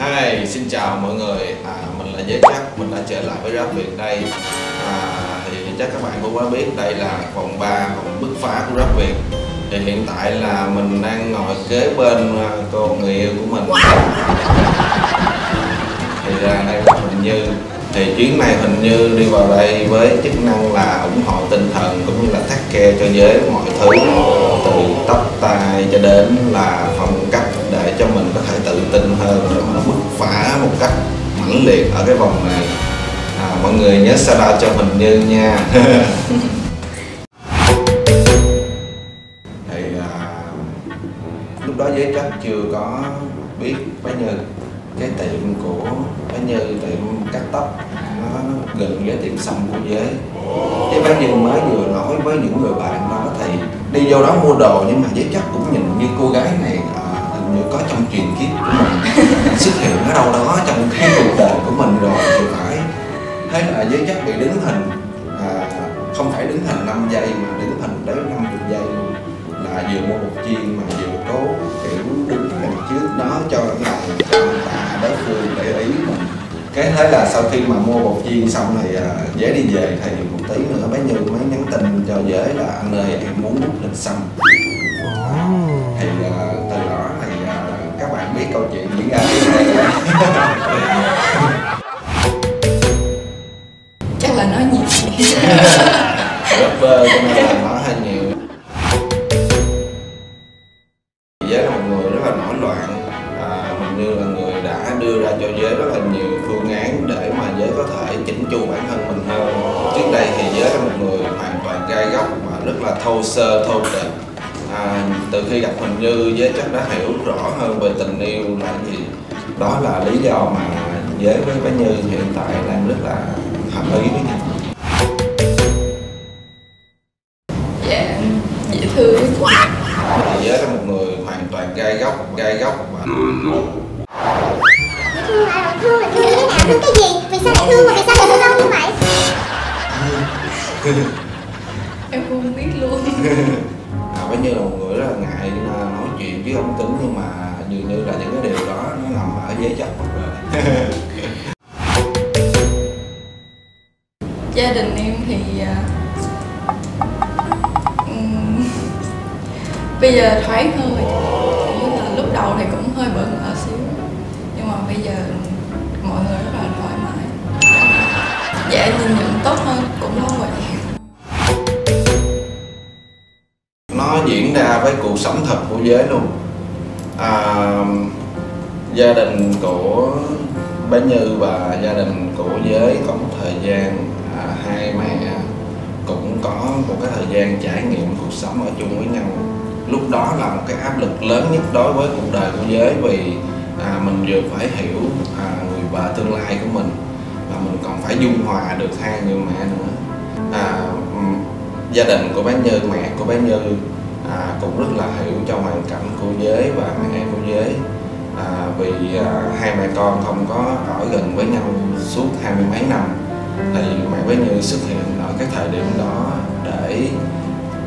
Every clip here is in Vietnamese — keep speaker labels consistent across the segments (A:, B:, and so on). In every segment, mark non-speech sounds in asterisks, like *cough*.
A: Hi, xin chào mọi người, à, mình là Giới Chắc, mình đã trở lại với Rap Việt đây. À, Thì chắc các bạn cũng đã biết đây là vòng 3, vòng bứt phá của Rap Việt. Thì hiện tại là mình đang ngồi kế bên à, cô người yêu của mình. Thì ra đây là Huỳnh Như. Thì chuyến này Huỳnh Như đi vào đây với chức năng là ủng hộ tinh thần cũng như là thắt kè cho giới mọi thứ. Từ tóc tai cho đến là phong cách để cho mình có thể tự tin hơn phá một cách mãnh liệt ở cái vòng này. À, mọi người nhớ sao out cho mình như nha. *laughs* Thì à, lúc đó giới chắc chưa có biết bé như. Cái tiệm của bé như tiệm cắt tóc nó gần với tiệm xăm của giới cái bé như mới vừa nói với những người bạn đó thì đi vô đó mua đồ nhưng mà giới chắc cũng nhìn như cô gái này ở hình như có trong truyền kiếp của mình. *laughs* Xuất hiện ở đâu đó trong cái cuộc đời của mình rồi thì phải. Thế là giới chắc bị đứng hình à, không phải đứng hình 5 giây mà đứng hình đến 50 giây. Luôn là vừa mua một chiên mà vừa cố kiểu đứng đằng trước nó cho lòng cho ta đối phương để ý mình. Cái thế là sau khi mà mua bột chiên xong thì à, dễ đi về thì một tí nữa bé như mới nhắn tin cho dễ là anh ơi em muốn bút lịch xong *laughs*
B: chắc là nói nhiều
A: rapper cho nên là nói hơi nhiều. Giới là một người rất là nổi loạn. À, mình như là người đã đưa ra cho giới rất là nhiều phương án để mà giới có thể chỉnh chu bản thân mình hơn. Trước đây thì giới là một người hoàn toàn gai góc mà rất là thô sơ thô tịch à, từ khi gặp mình như giới chắc đã hiểu rõ hơn về tình yêu là gì. Đó là lý do mà giới với bé như hiện tại đang rất là hợp ý với nhau.
B: Dạ dễ thương quá.
A: Giới là một người hoàn toàn gai góc gai góc và
C: thương rồi thương là thương như thế nào thương cái gì? Vì sao lại thương mà vì sao lại thương lâu như vậy?
B: Em không biết luôn *laughs*
A: coi như là một người rất là ngại nói chuyện với ông tính nhưng mà dường như là những cái điều đó nó nằm ở giấy chấp rồi
B: gia đình em thì à, bây giờ thoáng hơn rồi là lúc đầu thì cũng hơi bận ở xíu, nhưng mà bây giờ mọi người rất là thoải mái. Dạ nhìn nhận tốt hơn, cũng không vậy
A: diễn ra với cuộc sống thật của giới luôn. À, gia đình của bé Như và gia đình của giới có một thời gian à, hai mẹ cũng có một cái thời gian trải nghiệm cuộc sống ở chung với nhau. Lúc đó là một cái áp lực lớn nhất đối với cuộc đời của giới vì à, mình vừa phải hiểu à, người vợ tương lai của mình và mình còn phải dung hòa được hai người mẹ nữa. À, gia đình của bé Như mẹ của bé Như à, cũng rất là hiểu cho hoàn cảnh của giới và mẹ của giới à, vì à, hai mẹ con không có ở gần với nhau suốt hai mươi mấy năm thì mẹ với Như xuất hiện ở cái thời điểm đó để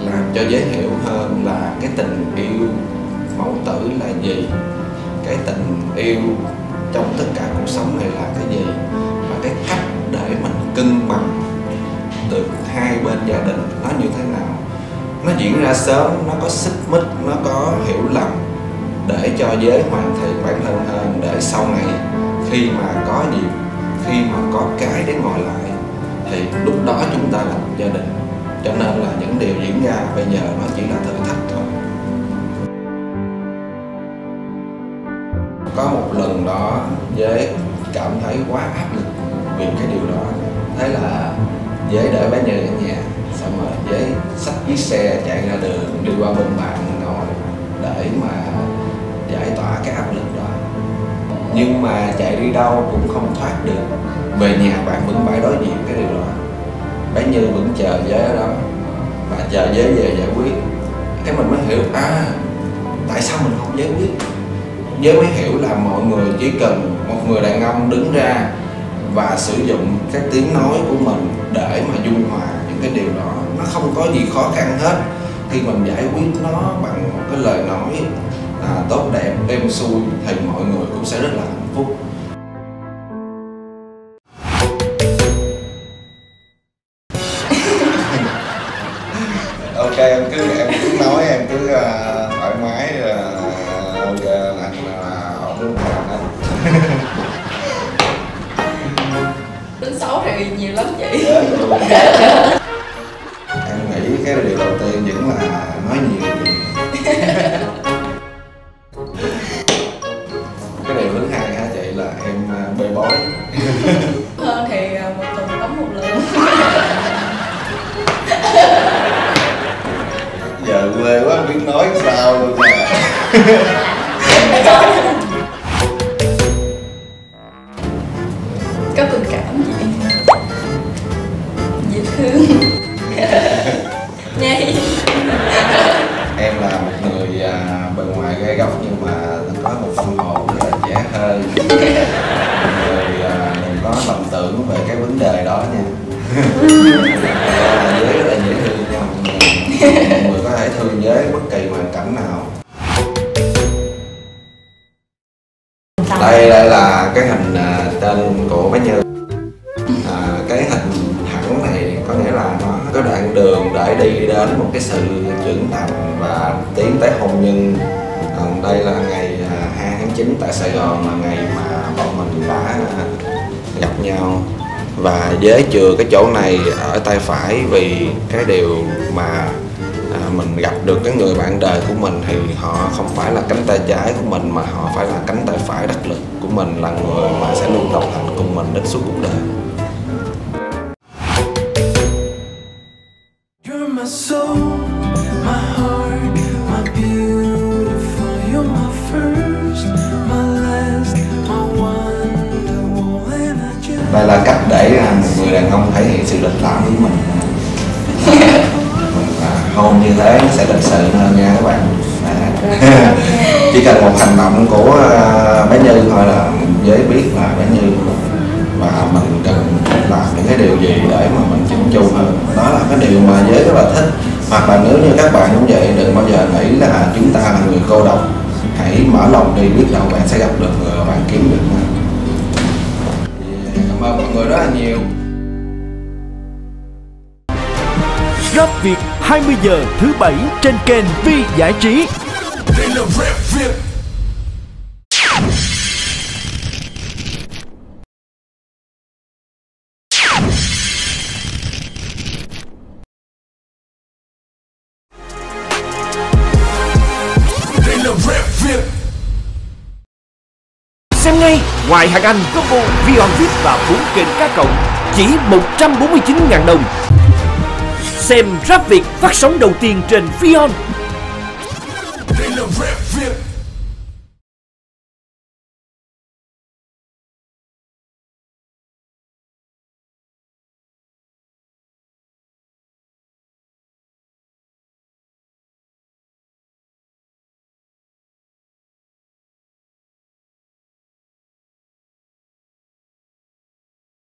A: làm cho giới hiểu hơn là cái tình yêu mẫu tử là gì cái tình yêu trong tất cả cuộc sống này là cái gì và cái cách để mình cân bằng được hai bên gia đình nó như thế nào nó diễn ra sớm, nó có xích mích, nó có hiểu lầm. Để cho giới hoàn thiện bản thân hơn để sau này khi mà có dịp khi mà có cái để ngồi lại, thì lúc đó chúng ta là một gia đình. Cho nên là những điều diễn ra bây giờ nó chỉ là thử thách thôi. Có một lần đó giới cảm thấy quá áp lực vì cái điều đó. Thế là giới đợi bé nhờ ở nhà xong rồi với sách chiếc xe chạy ra đường, đi qua bên bạn ngồi để mà giải tỏa cái áp lực đó. Nhưng mà chạy đi đâu cũng không thoát được. Về nhà bạn vẫn phải đối diện cái điều đó. Bé như vẫn chờ giới đó. Và chờ giới về giải quyết. Cái mình mới hiểu à tại sao mình không giải quyết? Giới mới hiểu là mọi người chỉ cần một người đàn ông đứng ra và sử dụng cái tiếng nói của mình để mà dung hòa cái điều đó nó không có gì khó khăn hết. Khi mình giải quyết nó bằng một cái lời nói à, tốt đẹp êm xuôi thì mọi người cũng sẽ rất là hạnh phúc. *laughs* Ok em cứ em cứ nói em cứ uh, thoải mái uh, ok anh uh, ổn làm anh
B: tính xấu thì nhiều lắm chị *laughs* *laughs* có tình cảm chị dễ thương. Nhây *laughs*
A: em là một người à, bề ngoài gai góc nhưng mà có một tâm hồn rất là trẻ hơi *laughs* người à, đừng có lầm tưởng về cái vấn đề đó nha. Giới rất là dễ thương nha. Mọi người có thể thương với bất kỳ hoàn cảnh nào trên của bé như à, cái hình thẳng này có nghĩa là nó có đoạn đường để đi đến một cái sự trưởng thành và tiến tới hôn nhân. À, đây là ngày à, 2 tháng 9 tại Sài Gòn là ngày mà bọn mình đã gặp nhau. Và giới chừa cái chỗ này ở tay phải vì cái điều mà à, mình gặp được cái người bạn đời của mình thì họ không phải là cánh tay trái của mình mà họ phải là cánh tay phải đắc lực của mình là người mà sẽ luôn đồng hành cùng mình đến suốt cuộc đời. Đây là cách để à, người đàn ông thể hiện sự lịch lãm của mình hôn như thế nó sẽ lịch sự hơn nha các bạn. Đấy. *laughs* chỉ cần một hành động của à, bé Như thôi là giới biết là bé Như và mình cần làm những cái điều gì để mà mình chỉnh chu hơn. Đó là cái điều mà giới rất là thích. Hoặc là nếu như các bạn cũng vậy đừng bao giờ nghĩ là chúng ta là người cô độc. Hãy mở lòng đi biết đâu bạn sẽ gặp được
D: Rap Việt 20 giờ thứ bảy trên kênh Vi Giải trí. Xem ngay, ngoài hàng Anh combo Vion VIP và 4 kênh cá cộng chỉ 149.000 đồng. Xem Rap Việt phát sóng đầu tiên trên Vion